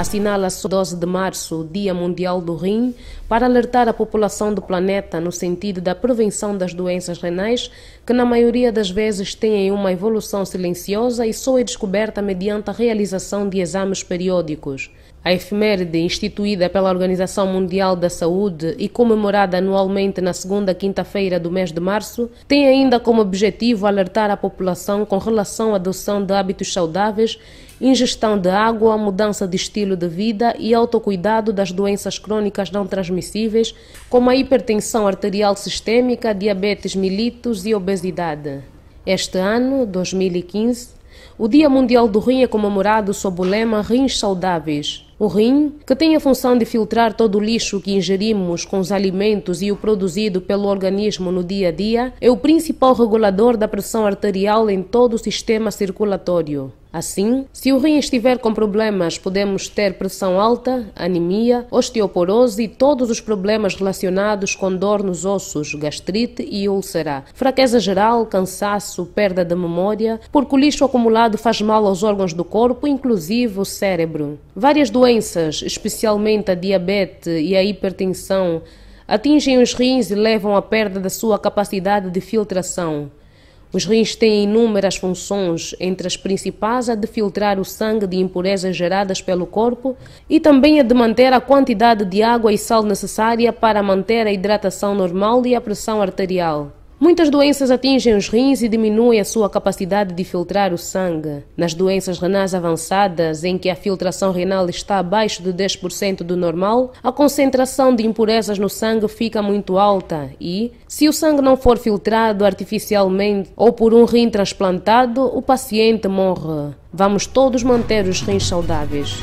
Assinala-se 12 de março, Dia Mundial do Rim, para alertar a população do planeta no sentido da prevenção das doenças renais, que na maioria das vezes têm uma evolução silenciosa e só é descoberta mediante a realização de exames periódicos. A efeméride, instituída pela Organização Mundial da Saúde e comemorada anualmente na segunda quinta-feira do mês de março, tem ainda como objetivo alertar a população com relação à adoção de hábitos saudáveis, ingestão de água, mudança de estilo de vida e autocuidado das doenças crônicas não transmissíveis, como a hipertensão arterial sistêmica, diabetes mellitus e obesidade. Este ano, 2015, o Dia Mundial do Rim é comemorado sob o lema Rins Saudáveis. O rim, que tem a função de filtrar todo o lixo que ingerimos com os alimentos e o produzido pelo organismo no dia a dia, é o principal regulador da pressão arterial em todo o sistema circulatório. Assim, se o rim estiver com problemas, podemos ter pressão alta, anemia, osteoporose e todos os problemas relacionados com dor nos ossos, gastrite e úlcera, fraqueza geral, cansaço, perda de memória, porque o lixo acumulado faz mal aos órgãos do corpo, inclusive o cérebro. Várias doenças, especialmente a diabetes e a hipertensão, atingem os rins e levam à perda da sua capacidade de filtração. Os rins têm inúmeras funções, entre as principais a de filtrar o sangue de impurezas geradas pelo corpo e também a de manter a quantidade de água e sal necessária para manter a hidratação normal e a pressão arterial. Muitas doenças atingem os rins e diminuem a sua capacidade de filtrar o sangue. Nas doenças renais avançadas, em que a filtração renal está abaixo de 10% do normal, a concentração de impurezas no sangue fica muito alta e, se o sangue não for filtrado artificialmente ou por um rim transplantado, o paciente morre. Vamos todos manter os rins saudáveis.